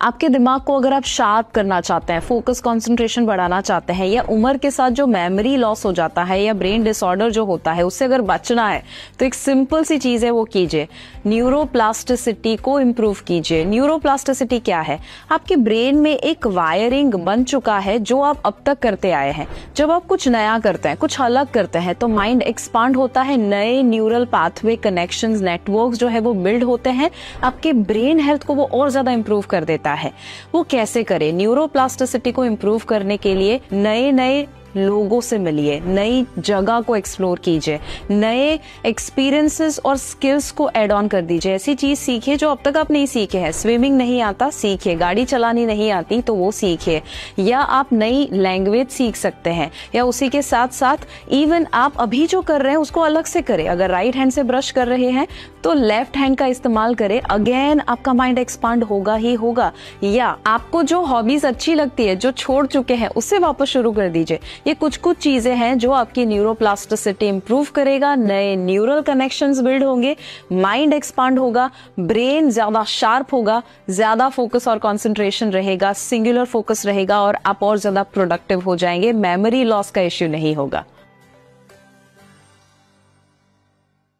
आपके दिमाग को अगर आप शार्प करना चाहते हैं फोकस कंसंट्रेशन बढ़ाना चाहते हैं, या उम्र के साथ जो मेमोरी लॉस हो जाता है, या ब्रेन डिसऑर्डर जो होता है, उससे अगर बचना है तो एक सिंपल सी चीज़ है वो कीजिए। न्यूरोप्लास्टिसिटी को इम्प्रूव कीजिए। न्यूरोप्लास्टिसिटी क्या है? आपके ब्रेन में एक वायरिंग बन चुका है जो आप अब तक करते आए हैं। जब आप कुछ नया करते हैं, कुछ अलग करते हैं तो माइंड एक्सपांड होता है, नए न्यूरल पाथवे कनेक्शन नेटवर्क जो है वो बिल्ड होते हैं। आपके ब्रेन हेल्थ को वो और ज़्यादा इंप्रूव कर देता है। वो कैसे करे? न्यूरोप्लास्टिसिटी को इम्प्रूव करने के लिए नए नए लोगों से मिलिए, नई जगह को एक्सप्लोर कीजिए, नए एक्सपीरियंसेस और स्किल्स को एड ऑन कर दीजिए। ऐसी चीज़ सीखिए जो अब तक आप नहीं सीखे हैं। स्विमिंग नहीं आता, सीखिए। गाड़ी चलानी नहीं आती तो वो सीखिए। या आप नई लैंग्वेज सीख सकते हैं। या उसी के साथ साथ इवन आप अभी जो कर रहे हैं, उसको अलग से करें। अगर राइट हैंड से ब्रश कर रहे हैं तो लेफ़्ट हैंड का इस्तेमाल करें। अगेन आपका माइंड एक्सपांड होगा ही होगा। या आपको जो हॉबीज अच्छी लगती है, जो छोड़ चुके हैं उससे वापस शुरू कर दीजिए। ये कुछ कुछ चीज़ें हैं जो आपकी न्यूरोप्लास्टिसिटी इंप्रूव करेगा, नए न्यूरल कनेक्शंस बिल्ड होंगे माइंड एक्सपांड होगा ब्रेन ज़्यादा शार्प होगा, ज़्यादा फोकस और कॉन्सेंट्रेशन रहेगा सिंगुलर फोकस रहेगा और आप और ज़्यादा प्रोडक्टिव हो जाएँगे मेमोरी लॉस का इश्यू नहीं होगा।